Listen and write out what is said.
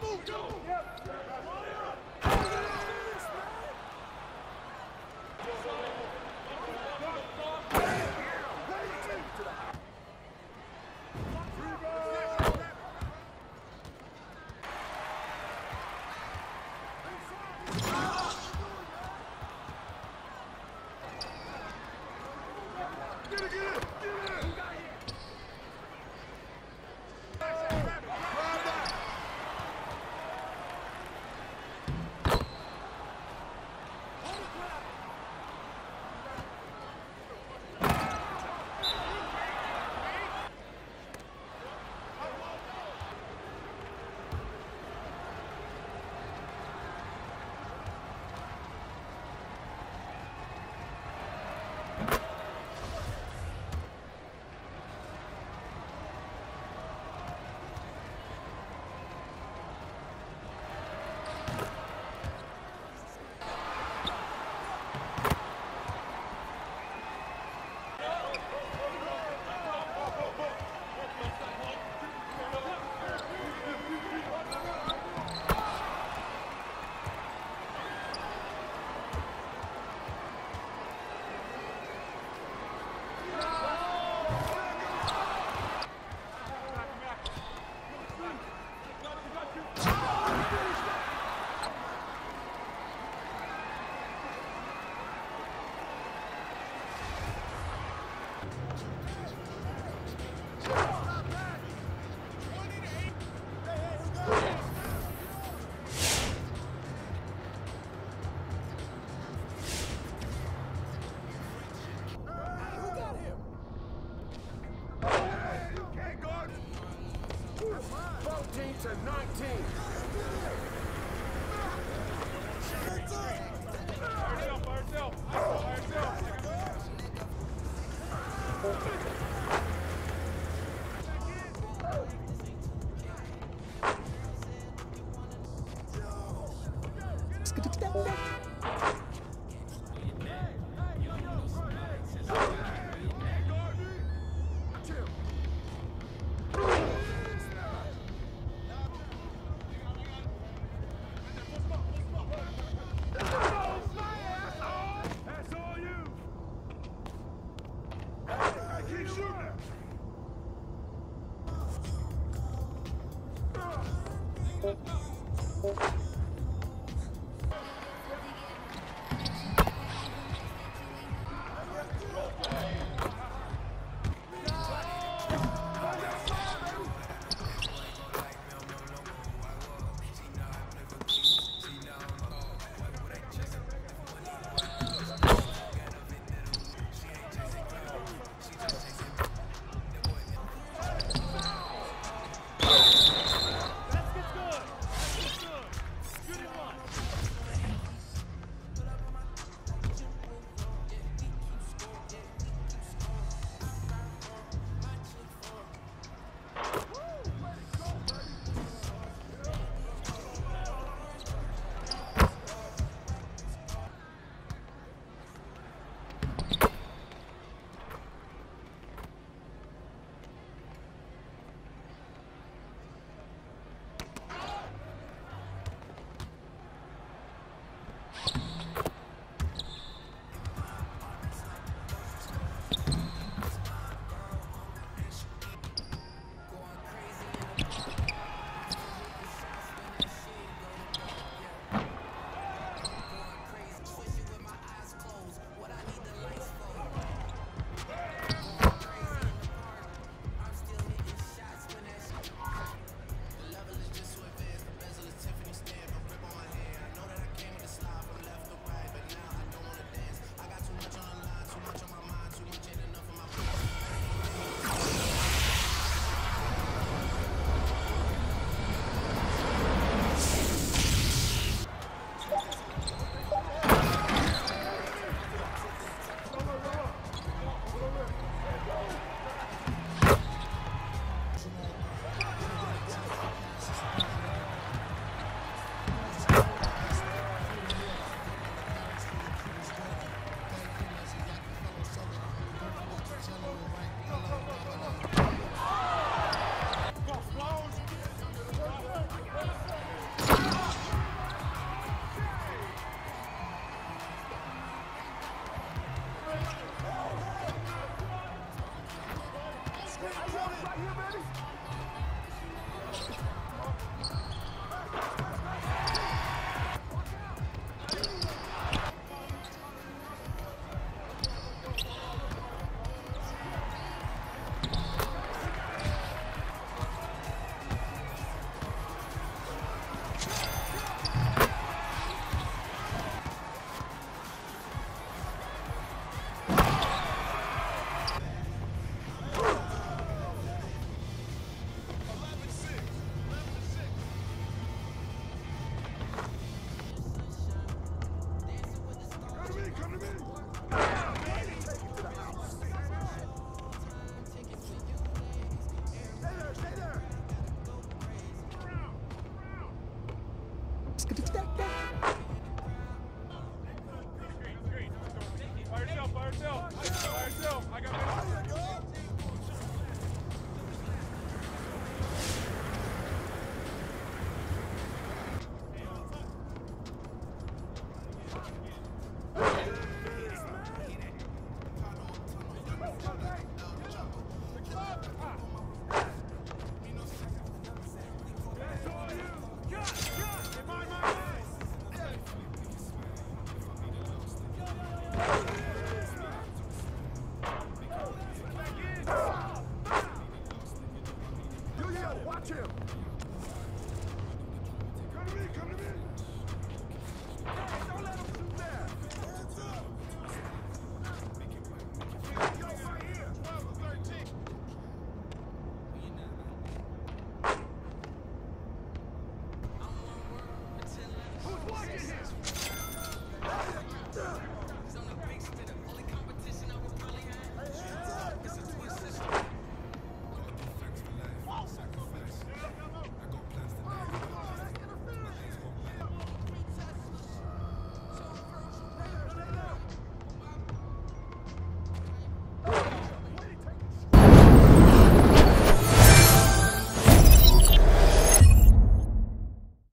Fourteen